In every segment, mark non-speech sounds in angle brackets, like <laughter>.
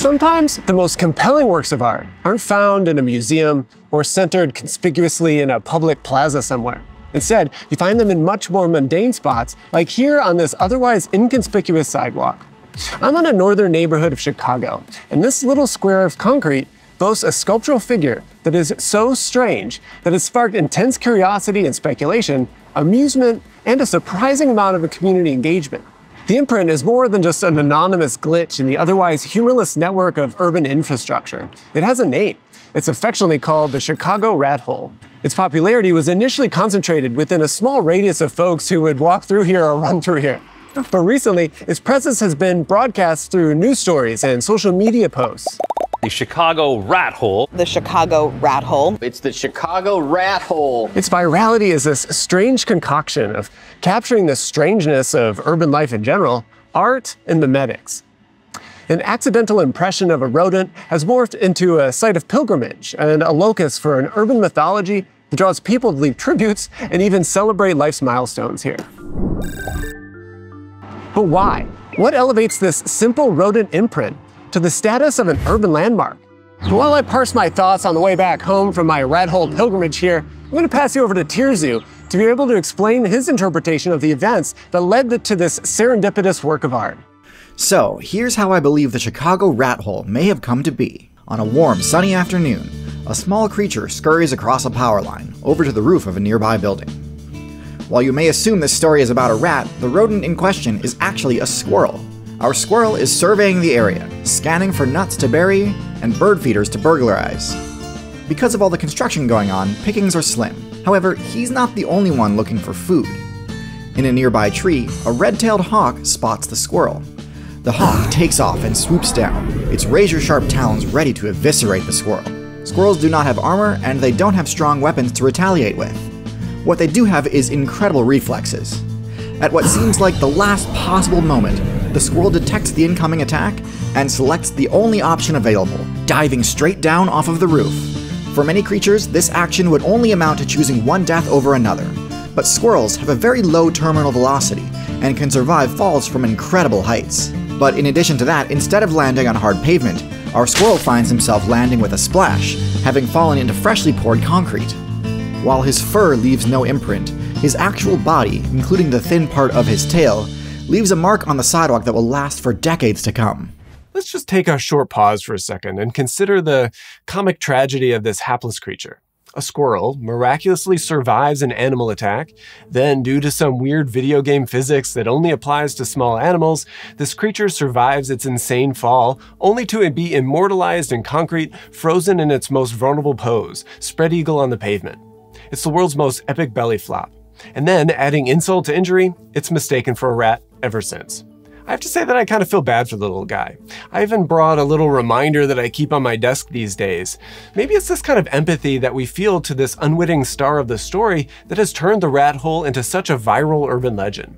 Sometimes the most compelling works of art aren't found in a museum or centered conspicuously in a public plaza somewhere. Instead, you find them in much more mundane spots, like here on this otherwise inconspicuous sidewalk. I'm in a northern neighborhood of Chicago, and this little square of concrete boasts a sculptural figure that is so strange that it sparked intense curiosity and speculation, amusement, and a surprising amount of community engagement. The imprint is more than just an anonymous glitch in the otherwise humorless network of urban infrastructure. It has a name. It's affectionately called the Chicago Rat Hole. Its popularity was initially concentrated within a small radius of folks who would walk through here or run through here. But recently, its presence has been broadcast through news stories and social media posts. The Chicago Rat Hole. The Chicago Rat Hole. It's the Chicago Rat Hole. Its virality is this strange concoction of capturing the strangeness of urban life in general, art, and memetics. An accidental impression of a rodent has morphed into a site of pilgrimage and a locus for an urban mythology that draws people to leave tributes and even celebrate life's milestones here. But why? What elevates this simple rodent imprint to the status of an urban landmark? While I parse my thoughts on the way back home from my rat hole pilgrimage here, I'm going to pass you over to TierZoo to be able to explain his interpretation of the events that led to this serendipitous work of art. So, here's how I believe the Chicago rat hole may have come to be. On a warm, sunny afternoon, a small creature scurries across a power line over to the roof of a nearby building. While you may assume this story is about a rat, the rodent in question is actually a squirrel. Our squirrel is surveying the area, scanning for nuts to bury and bird feeders to burglarize. Because of all the construction going on, pickings are slim. However, he's not the only one looking for food. In a nearby tree, a red-tailed hawk spots the squirrel. The hawk takes off and swoops down, its razor-sharp talons ready to eviscerate the squirrel. Squirrels do not have armor, and they don't have strong weapons to retaliate with. What they do have is incredible reflexes. At what seems like the last possible moment, the squirrel detects the incoming attack and selects the only option available, diving straight down off of the roof. For many creatures, this action would only amount to choosing one death over another, but squirrels have a very low terminal velocity and can survive falls from incredible heights. But in addition to that, instead of landing on hard pavement, our squirrel finds himself landing with a splash, having fallen into freshly poured concrete. While his fur leaves no imprint, his actual body, including the thin part of his tail, leaves a mark on the sidewalk that will last for decades to come. Let's just take a short pause for a second and consider the comic tragedy of this hapless creature. A squirrel miraculously survives an animal attack. Then, due to some weird video game physics that only applies to small animals, this creature survives its insane fall, only to be immortalized in concrete, frozen in its most vulnerable pose, spread eagle on the pavement. It's the world's most epic belly flop. And then, adding insult to injury, it's mistaken for a rat ever since. I have to say that I kind of feel bad for the little guy. I even brought a little reminder that I keep on my desk these days. Maybe it's this kind of empathy that we feel to this unwitting star of the story that has turned the rat hole into such a viral urban legend.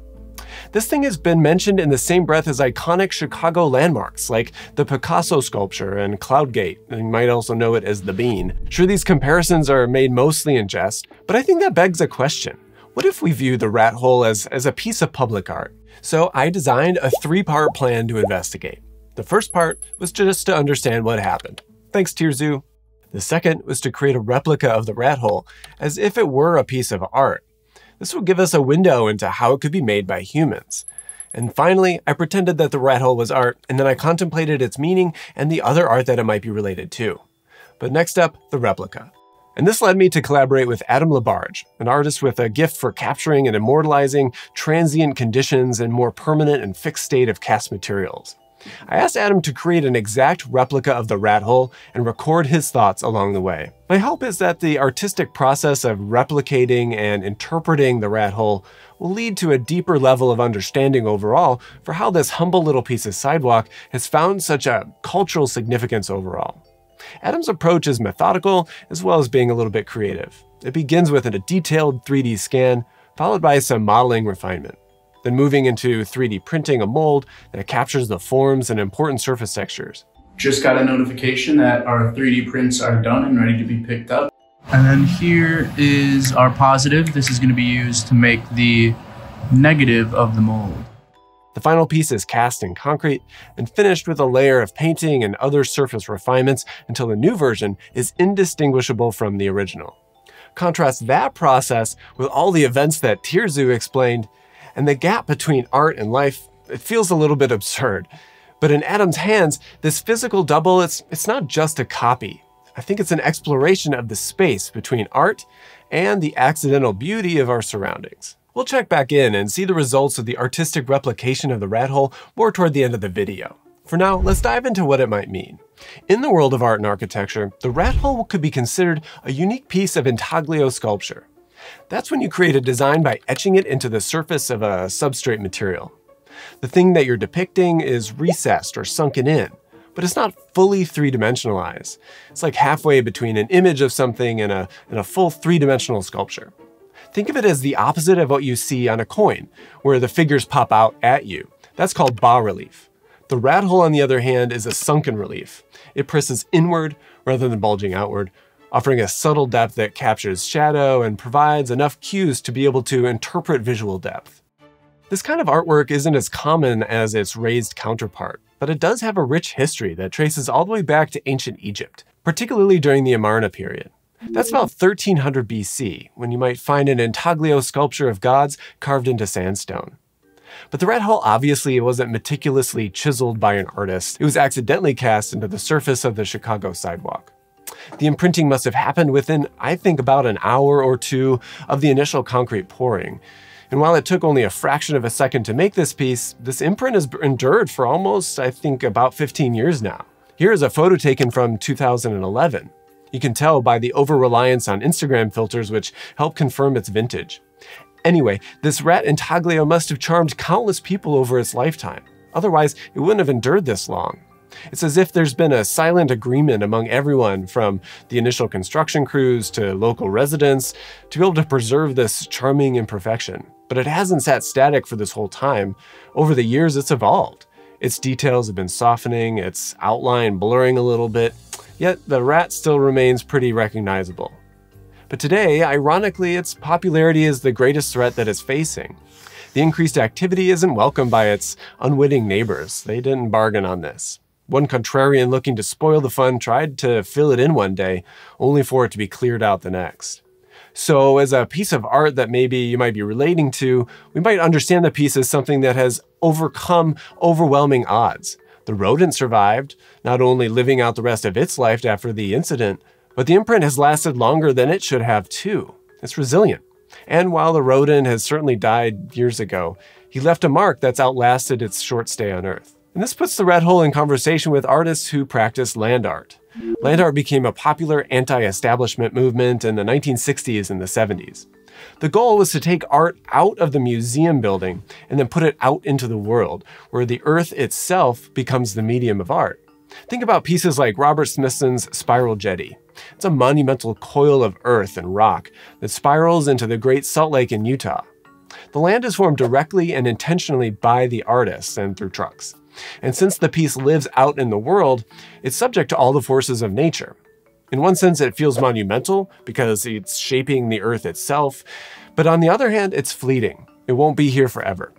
This thing has been mentioned in the same breath as iconic Chicago landmarks like the Picasso sculpture and Cloud Gate, and you might also know it as the Bean. Sure, these comparisons are made mostly in jest, but I think that begs a question. What if we view the rat hole as, as a piece of public art? So I designed a three-part plan to investigate. The first part was just to understand what happened. Thanks, TierZoo. The second was to create a replica of the rat hole as if it were a piece of art. This would give us a window into how it could be made by humans. And finally, I pretended that the rat hole was art, and then I contemplated its meaning and the other art that it might be related to. But next up, the replica. And this led me to collaborate with Adam LeBarge, an artist with a gift for capturing and immortalizing transient conditions and more permanent and fixed state of cast materials. I asked Adam to create an exact replica of the rat hole and record his thoughts along the way. My hope is that the artistic process of replicating and interpreting the rat hole will lead to a deeper level of understanding overall for how this humble little piece of sidewalk has found such a cultural significance overall. Adam's approach is methodical as well as being a little bit creative. It begins with a detailed 3D scan, followed by some modeling refinement then moving into 3D printing a mold that captures the forms and important surface textures. Just got a notification that our 3D prints are done and ready to be picked up. And then here is our positive. This is going to be used to make the negative of the mold. The final piece is cast in concrete and finished with a layer of painting and other surface refinements until the new version is indistinguishable from the original. Contrast that process with all the events that TierZoo explained, and the gap between art and life, it feels a little bit absurd. But in Adam's hands, this physical double, it's, it's not just a copy. I think it's an exploration of the space between art and the accidental beauty of our surroundings. We'll check back in and see the results of the artistic replication of the rat hole more toward the end of the video. For now, let's dive into what it might mean. In the world of art and architecture, the rat hole could be considered a unique piece of intaglio sculpture. That's when you create a design by etching it into the surface of a substrate material. The thing that you're depicting is recessed or sunken in, but it's not fully three-dimensionalized. It's like halfway between an image of something and a, and a full three-dimensional sculpture. Think of it as the opposite of what you see on a coin, where the figures pop out at you. That's called bas relief. The rat hole, on the other hand, is a sunken relief. It presses inward rather than bulging outward, offering a subtle depth that captures shadow and provides enough cues to be able to interpret visual depth. This kind of artwork isn't as common as its raised counterpart, but it does have a rich history that traces all the way back to ancient Egypt, particularly during the Amarna period. That's about 1300 BC, when you might find an intaglio sculpture of gods carved into sandstone. But the rat hole obviously wasn't meticulously chiseled by an artist. It was accidentally cast into the surface of the Chicago sidewalk. The imprinting must have happened within, I think, about an hour or two of the initial concrete pouring. And while it took only a fraction of a second to make this piece, this imprint has endured for almost, I think, about 15 years now. Here is a photo taken from 2011. You can tell by the over-reliance on Instagram filters which help confirm its vintage. Anyway, this rat intaglio must have charmed countless people over its lifetime. Otherwise, it wouldn't have endured this long. It's as if there's been a silent agreement among everyone from the initial construction crews to local residents to be able to preserve this charming imperfection. But it hasn't sat static for this whole time. Over the years, it's evolved. Its details have been softening, its outline blurring a little bit, Yet the rat still remains pretty recognizable. But today, ironically, its popularity is the greatest threat that it's facing. The increased activity isn't welcomed by its unwitting neighbors. They didn't bargain on this. One contrarian looking to spoil the fun tried to fill it in one day, only for it to be cleared out the next. So, as a piece of art that maybe you might be relating to, we might understand the piece as something that has overcome overwhelming odds. The rodent survived, not only living out the rest of its life after the incident, but the imprint has lasted longer than it should have too. It's resilient. And while the rodent has certainly died years ago, he left a mark that's outlasted its short stay on Earth. And this puts the rat hole in conversation with artists who practice land art. Land art became a popular anti-establishment movement in the 1960s and the 70s. The goal was to take art out of the museum building and then put it out into the world, where the earth itself becomes the medium of art. Think about pieces like Robert Smithson's Spiral Jetty. It's a monumental coil of earth and rock that spirals into the Great Salt Lake in Utah. The land is formed directly and intentionally by the artists and through trucks. And since the piece lives out in the world, it's subject to all the forces of nature. In one sense, it feels monumental because it's shaping the earth itself, but on the other hand, it's fleeting. It won't be here forever.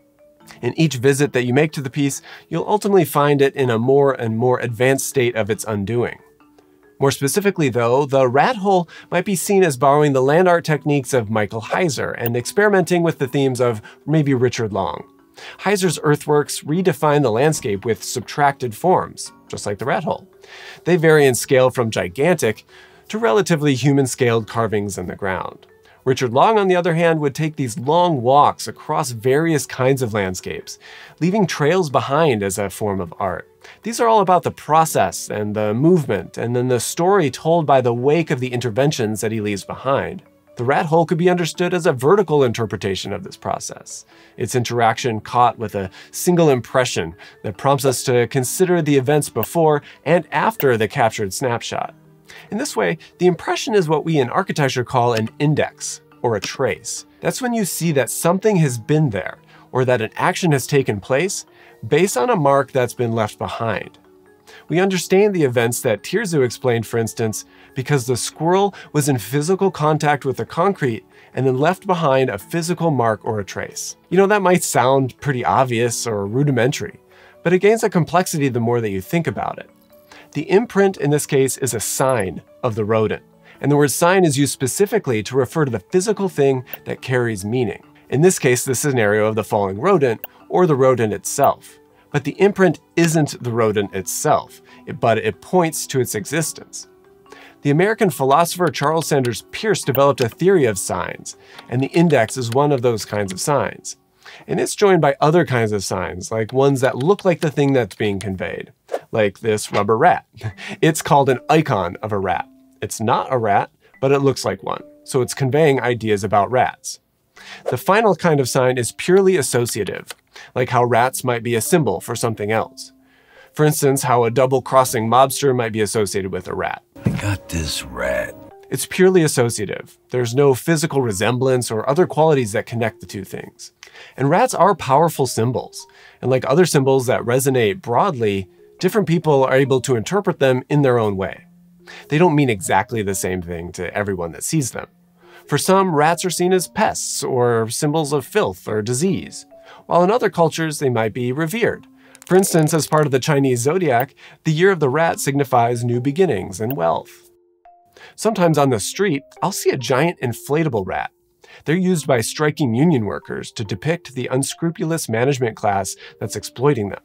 In each visit that you make to the piece, you'll ultimately find it in a more and more advanced state of its undoing. More specifically, though, the rat hole might be seen as borrowing the land art techniques of Michael Heizer and experimenting with the themes of maybe Richard Long. Heizer's earthworks redefine the landscape with subtracted forms, just like the rat hole. They vary in scale from gigantic to relatively human-scaled carvings in the ground. Richard Long, on the other hand, would take these long walks across various kinds of landscapes, leaving trails behind as a form of art. These are all about the process and the movement, and then the story told by the wake of the interventions that he leaves behind. The rat hole could be understood as a vertical interpretation of this process, its interaction caught with a single impression that prompts us to consider the events before and after the captured snapshot. In this way, the impression is what we in architecture call an index, or a trace. That's when you see that something has been there, or that an action has taken place based on a mark that's been left behind. We understand the events that TierZoo explained, for instance, because the squirrel was in physical contact with the concrete and then left behind a physical mark or a trace. You know, that might sound pretty obvious or rudimentary, but it gains a complexity the more that you think about it. The imprint in this case is a sign of the rodent, and the word sign is used specifically to refer to the physical thing that carries meaning. In this case, the scenario of the falling rodent or the rodent itself. But the imprint isn't the rodent itself, but it points to its existence. The American philosopher Charles Sanders Peirce developed a theory of signs, and the index is one of those kinds of signs. And it's joined by other kinds of signs, like ones that look like the thing that's being conveyed, like this rubber rat. <laughs> It's called an icon of a rat. It's not a rat, but it looks like one, so it's conveying ideas about rats. The final kind of sign is purely associative, like how rats might be a symbol for something else. For instance, how a double crossing mobster might be associated with a rat. I got this rat. It's purely associative. There's no physical resemblance or other qualities that connect the two things. And rats are powerful symbols. And like other symbols that resonate broadly, different people are able to interpret them in their own way. They don't mean exactly the same thing to everyone that sees them. For some, rats are seen as pests or symbols of filth or disease, while in other cultures they might be revered for instance, as part of the Chinese zodiac, the year of the rat signifies new beginnings and wealth. Sometimes on the street, I'll see a giant inflatable rat. They're used by striking union workers to depict the unscrupulous management class that's exploiting them.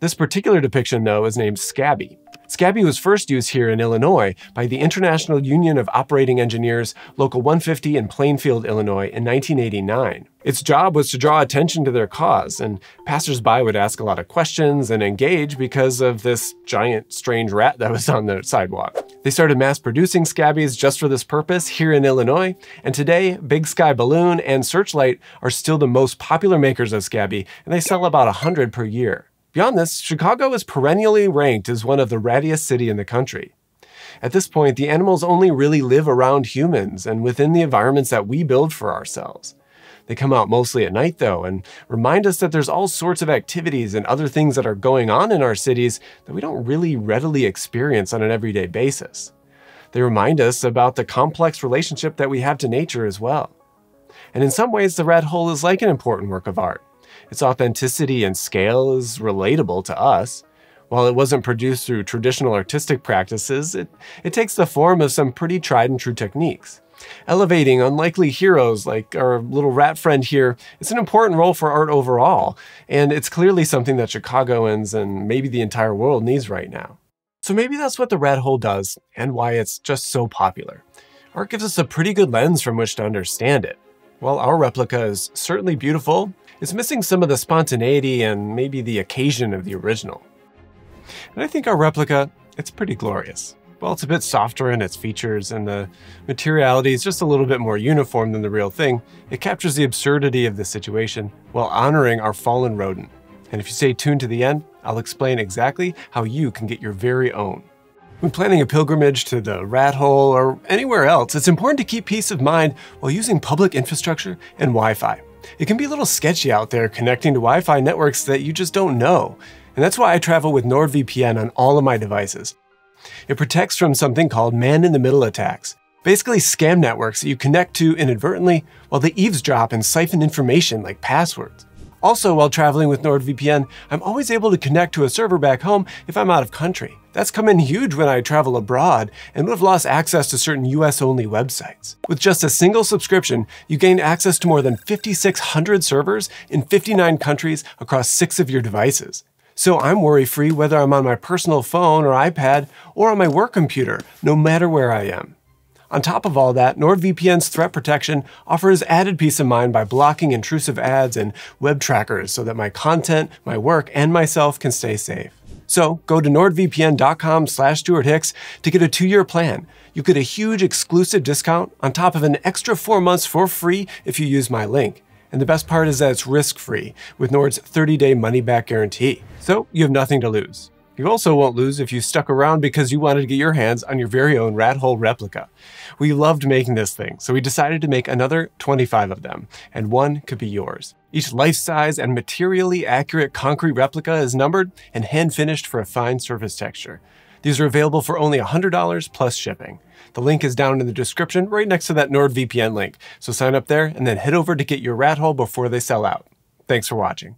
This particular depiction, though, is named Scabby, Scabby was first used here in Illinois by the International Union of Operating Engineers, Local 150 in Plainfield, Illinois in 1989. Its job was to draw attention to their cause, and passersby would ask a lot of questions and engage because of this giant, strange rat that was on the sidewalk. They started mass producing Scabbies just for this purpose here in Illinois, and today, Big Sky Balloon and Searchlight are still the most popular makers of Scabby, and they sell about 100 per year. Beyond this, Chicago is perennially ranked as one of the rattiest city in the country. At this point, the animals only really live around humans and within the environments that we build for ourselves. They come out mostly at night, though, and remind us that there's all sorts of activities and other things that are going on in our cities that we don't really readily experience on an everyday basis. They remind us about the complex relationship that we have to nature as well. And in some ways, the rat hole is like an important work of art. Its authenticity and scale is relatable to us. While it wasn't produced through traditional artistic practices, it, it takes the form of some pretty tried and true techniques. Elevating unlikely heroes like our little rat friend here is an important role for art overall, and it's clearly something that Chicagoans and maybe the entire world needs right now. So maybe that's what the rat hole does, and why it's just so popular. Art gives us a pretty good lens from which to understand it. While our replica is certainly beautiful, it's missing some of the spontaneity and maybe the occasion of the original. And I think our replica, it's pretty glorious. Well, it's a bit softer in its features and the materiality is just a little bit more uniform than the real thing, it captures the absurdity of the situation while honoring our fallen rodent. And if you stay tuned to the end, I'll explain exactly how you can get your very own. When planning a pilgrimage to the rat hole or anywhere else, it's important to keep peace of mind while using public infrastructure and Wi-Fi. It can be a little sketchy out there connecting to Wi-Fi networks that you just don't know. And that's why I travel with NordVPN on all of my devices. It protects from something called man-in-the-middle attacks. Basically scam networks that you connect to inadvertently while they eavesdrop and siphon information like passwords. Also, while traveling with NordVPN, I'm always able to connect to a server back home if I'm out of country. That's come in huge when I travel abroad and would have lost access to certain US only websites. With just a single subscription, you gain access to more than 5,600 servers in 59 countries across six of your devices. So I'm worry free whether I'm on my personal phone or iPad or on my work computer, no matter where I am. On top of all that, NordVPN's threat protection offers added peace of mind by blocking intrusive ads and web trackers so that my content, my work, and myself can stay safe. So go to nordvpn.com slash Stewart Hicks to get a two-year plan. You get a huge exclusive discount on top of an extra four months for free if you use my link. And the best part is that it's risk-free with Nord's 30-day money-back guarantee. So you have nothing to lose. You also won't lose if you stuck around because you wanted to get your hands on your very own rat hole replica. We loved making this thing, so we decided to make another 25 of them, and one could be yours. Each life size and materially accurate concrete replica is numbered and hand finished for a fine surface texture. These are available for only $100 plus shipping. The link is down in the description right next to that NordVPN link, so sign up there and then head over to get your rat hole before they sell out. Thanks for watching.